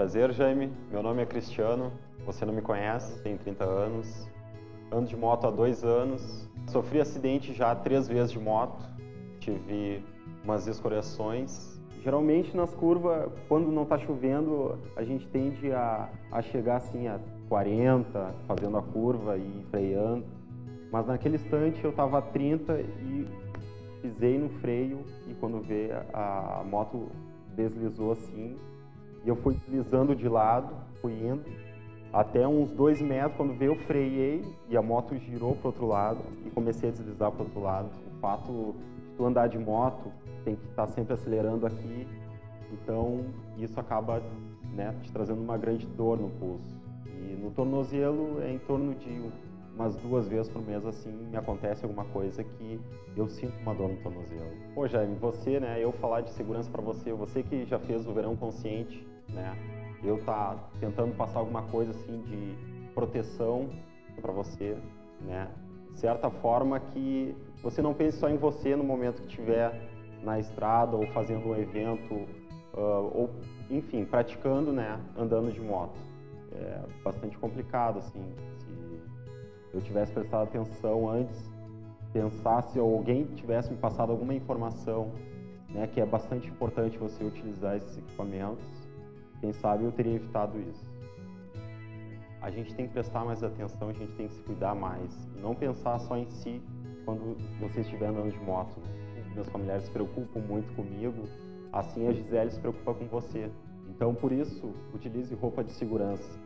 Prazer, Jaime. Meu nome é Cristiano. Você não me conhece, tenho 30 anos. Ando de moto há dois anos. Sofri acidente já três vezes de moto. Tive umas escoriações. Geralmente nas curvas, quando não está chovendo, a gente tende a, a chegar assim a 40, fazendo a curva e freando. Mas naquele instante eu estava a 30 e pisei no freio e quando vê a, a moto deslizou assim e eu fui deslizando de lado, fui indo até uns dois metros, quando veio eu freiei e a moto girou para outro lado e comecei a deslizar para outro lado. O fato de tu andar de moto, tem que estar tá sempre acelerando aqui, então isso acaba né, te trazendo uma grande dor no pulso. E no tornozelo é em torno de umas duas vezes por mês assim me acontece alguma coisa que eu sinto uma dor no tornozelo. Pô, Jaime, você, né, eu falar de segurança para você, você que já fez o verão consciente, né, eu tá tentando passar alguma coisa assim de proteção para você, né, certa forma que você não pense só em você no momento que estiver na estrada ou fazendo um evento uh, ou enfim praticando, né, andando de moto. É bastante complicado assim. Se eu tivesse prestado atenção antes, pensar se alguém tivesse me passado alguma informação, né, que é bastante importante você utilizar esses equipamentos quem sabe eu teria evitado isso. A gente tem que prestar mais atenção, a gente tem que se cuidar mais. Não pensar só em si quando você estiver andando de moto. Meus familiares se preocupam muito comigo, assim a Gisele se preocupa com você. Então, por isso, utilize roupa de segurança.